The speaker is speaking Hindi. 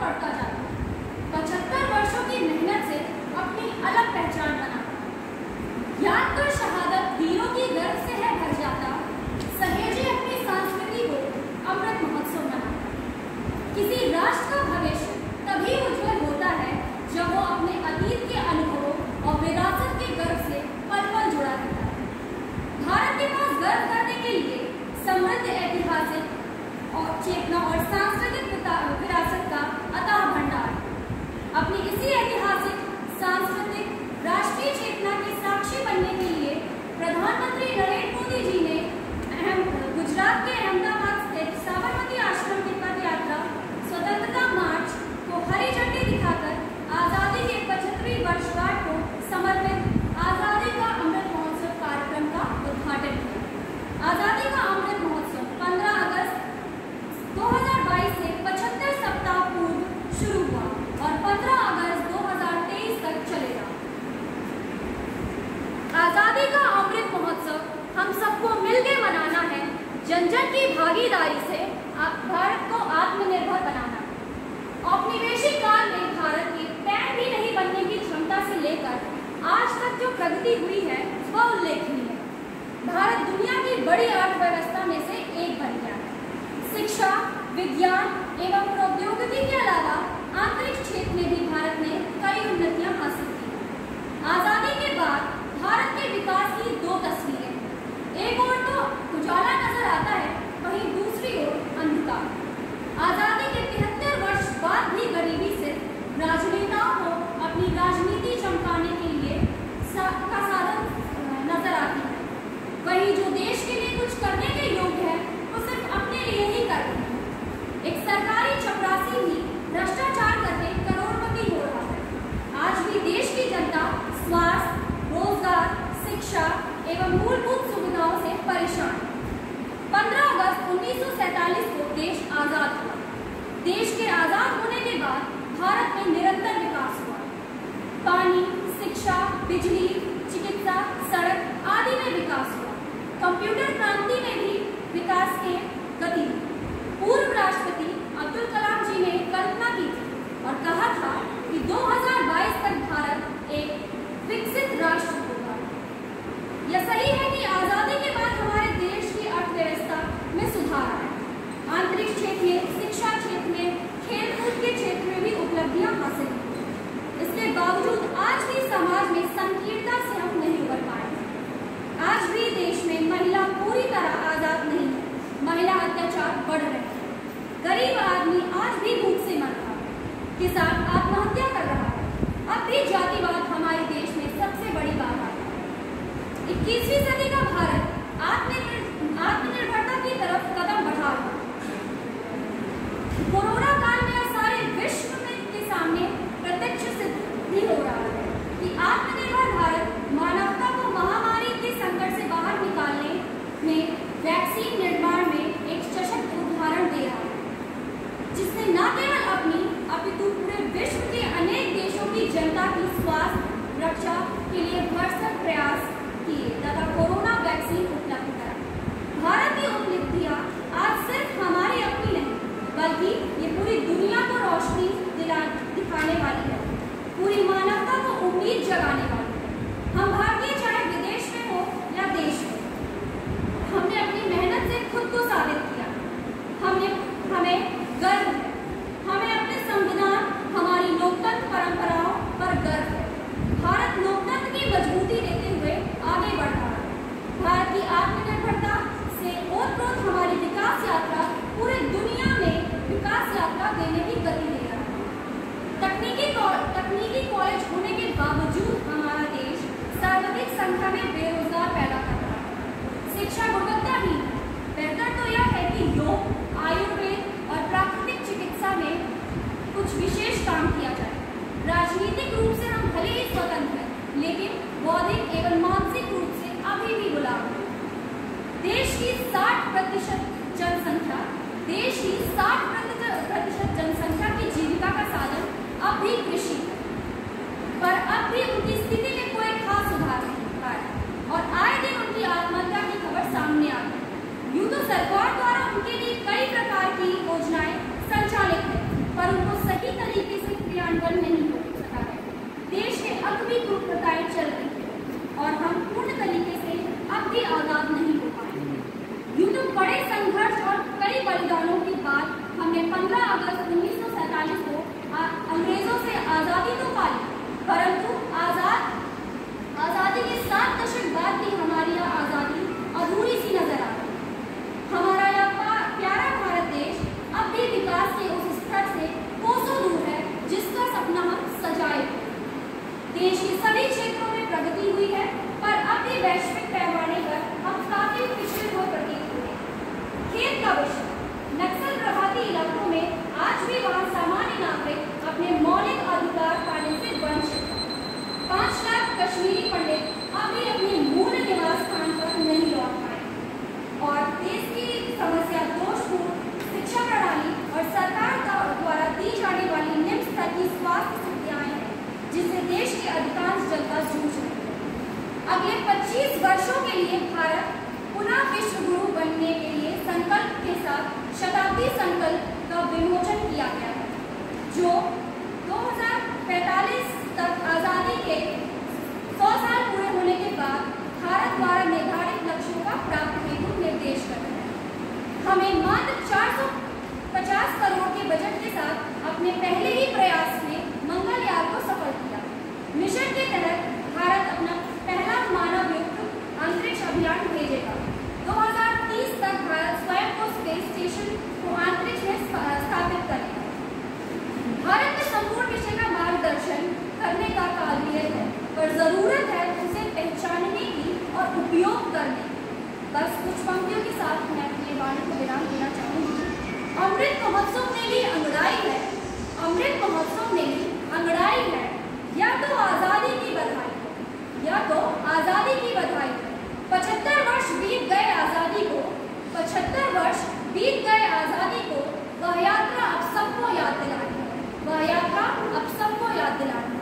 बढ़ता जाता पचहत्तर वर्षों की मेहनत से अपनी अलग पहचान बना। याद कर शहादत वीरों की गर्व से है भर जाता। सहेजे अपनी संस्कृति को अमृत महोत्सव मना। किसी राष्ट्र का भविष्य तभी उज्जवल होता है जब वो अपने अतीत के अनुभवों और विरासत के गर्व से पल पल जुड़ा रहता है। भारत के पास गर्व करने के लिए समृद्ध ऐतिहासिक और चेतना और सांस्कृतिक विरासत का अतः भंडार अपनी इसी ऐतिहासिक सांस्कृतिक राष्ट्रीय चेतना के साक्षी बनने के लिए प्रधानमंत्री नरेंद्र मोदी जी ने अहम गुजरात के अहमदाबाद स्थित साबरमती आश्रम की पद यात्रा स्वतंत्रता मार्च को हरी झंडी दिखाकर आज़ादी के पचहत्तरवीं वर्षगांठ को समर्पित आज़ादी का अमृत महोत्सव कार्यक्रम का उद्घाटन किया आज़ादी का अमृत महोत्सव 15 अगस्त 2022 से 75 सप्ताह पूर्व शुरू हुआ और 15 अगस्त 2023 तक चलेगा आज़ादी का अमृत महोत्सव हम सबको मिलकर मनाना है जन जन की भागीदारी से भारत को आत्मनिर्भर बनाना। औपनिवेशिक काल में भारत की पैर भी नहीं बनने की क्षमता से लेकर आज तक जो प्रगति हुई है, वह उल्लेखनीय है। भारत दुनिया की बड़ी अर्थव्यवस्था में से एक बन गया है। शिक्षा, विज्ञान एवं प्रौद्योगिकी के अलावा आंतरिक क्षेत्र में भी भारत ने कई उन्नतियाँ हासिल की। आज़ादी के बाद भारत के विकास की दो तस्वीरें एक ओर तो उजाला नज़र आता है वहीं दूसरी ओर अंधकार आज़ादी के तिहत्तर वर्ष बाद भी गरीबी से राजनेताओं को अपनी राजनीति चमकाने के लिए सा, का साधन नज़र आती है वहीं जो देश के लिए कुछ करने के योग्य है वो सिर्फ़ अपने लिए ही कर रहे हैं एक सरकारी चपरासी ही भ्रष्टाचार करके करोड़पति हो रहा है आज भी देश की जनता स्वास्थ्य रोज़गार शिक्षा एवं मूलभूत सुविधाओं से परेशान। है 15 अगस्त 1947 को देश आज़ाद हुआ। देश के आज़ाद होने के बाद भारत में निरंतर विकास हुआ पानी शिक्षा बिजली चिकित्सा सड़क आदि में विकास हुआ कंप्यूटर क्रांति में भी विकास के गति पूर्व राष्ट्रपति अब्दुल कलाम जी ने कल्पना की थी और कहा था कि 2022 तक भारत एक विकसित राष्ट्र होगा यह सही है कि आज़ादी के बाद हमारे देश की अर्थव्यवस्था में सुधार आया आंतरिक क्षेत्र में शिक्षा क्षेत्र में खेल कूद के क्षेत्र में भी उपलब्धियाँ हासिल की इसके बावजूद आज भी समाज में संकीर्णता से हम नहीं उबर पाए आज भी देश में महिला पूरी तरह आज़ाद नहीं है महिला अत्याचार बढ़ रहे हैं गरीब आदमी आज भी भूख से मर रहा है किसान आत्महत्या कर रहा है। अब भी जातिवाद हमारे देश में सबसे बड़ी बात है। इक्कीसवीं सदी का भारत आत्मनिर्भरता की तरफ़ कदम बढ़ा रहा कोरोना काल में सारे विश्व में के सामने प्रत्यक्ष सिद्ध हो रहा है कि आत्मनिर्भर भारत मानवता को महामारी के संकट से बाहर निकालने में वैक्सीन निर्माण में एक सशक्त उदाहरण दे रहा है जिसने न केवल अपनी अपितु पूरे विश्व के अनेक देशों की जनता की स्वास्थ्य रक्षा के लिए भरसक प्रयास किए तथा कोरोना वैक्सीन उपलब्ध करा भारत की उपलब्धियाँ आज सिर्फ़ हमारी अपनी नहीं बल्कि ये पूरी दुनिया को रोशनी दिला दिखाने वाली है पूरी मानवता को उम्मीद जगाने वाली है हम भारतीय चाहे विदेश में हो या देश में हमने अपनी मेहनत से खुद को साबित किया हमने हमें गर्व है हमें अपने संविधान हमारी लोकतंत्र परंपराओं पर गर्व है भारत लोकतंत्र की मजबूती देते हुए आगे बढ़ रहा है भारत की आत्मनिर्भरता से ओतप्रोत हमारी विकास यात्रा पूरे दुनिया में विकास यात्रा देने की गति दे रहा है तकनीकी तकनीकी कॉलेज होने के बावजूद हमारा देश सर्वाधिक संख्या में बेरोजगार पैदा कर रहा है शिक्षा गुणवत्ताहीन बेहतर तो यह है कि योग आयुर्वेद और प्राकृतिक चिकित्सा में कुछ विशेष काम किया जाए। राजनीतिक रूप से हम भले ही स्वतंत्र हैं, लेकिन बौद्धिक एवं मानसिक रूप से अभी भी गुलाम हैं। देश की 60 प्रतिशत जनसंख्या, देश की 60 प्रतिशत जनसंख्या की जीविका का साधन अब भी कृषि पर अब भी उनकी स्थिति में कोई खास सुधार नहीं हुआ है और आए दिन उनकी आत्महत्या की खबर सामने आ गई यूँ तो सरकार द्वारा उनके लिए कई प्रकार की योजनाएँ संचालित है पर उनको सही देश के सभी क्षेत्रों में प्रगति हुई है, पर भी वैश्विक पैमाने पर हम काफ़ी पिछड़े हुए प्रतीत हुए खेत का विषय, नक्सल प्रभावित इलाकों में आज भी वहाँ सामान्य नागरिक अपने मौलिक अधिकार पाने से वंचित है पाँच लाख कश्मीरी पंडित अब भी अपने मूल निवास स्थान पर नहीं लौट पाए और देश की समस्या दोषपूर्ण शिक्षा प्रणाली और सरकार द्वारा दी जाने वाली निम्न स्तर की स्वास्थ्य सुविधाएँ हैं जिससे देश की अधिकांश जनता जूझ रही है अगले 25 वर्षों के लिए भारत पुनः विश्व गुरु बनने के लिए संकल्प के साथ शताब्दी संकल्प का विमोचन किया गया है जो 2045 तक आज़ादी के 100 साल पूरे होने के बाद भारत द्वारा निर्धारित लक्ष्यों का प्राप्त हेतु निर्देश करता है हमें मात्र 450 करोड़ के बजट के साथ अपने पहले ही प्रयास में मंगलयान को सफल किया। मिशन के तहत भारत अपना पहला मानव युक्त अंतरिक्ष अभियान भेजेगा। 2030 तक भारत स्वयं को स्पेस स्टेशन को अंतरिक्ष में स्थापित करेगा। भारत में संपूर्ण विषय का मार्गदर्शन करने का काबिलियत है, पर ज़रूरत है उसे पहचानने की और उपयोग करने की बस कुछ पंक्तियों के साथ मैं अपनी वाणी को विराम देना चाहूँगी। अमृत महोत्सव ने भी अंगड़ाई है। अमृत महोत्सव ने भी अंगड़ाई है। या तो आज़ादी की बधाई है, या तो आज़ादी की बधाई है। पचहत्तर वर्ष बीत गए आज़ादी को। पचहत्तर वर्ष बीत गए आज़ादी को। वह यात्रा अब सबको याद दिलानी है वह यात्रा अब सबको याद दिलानी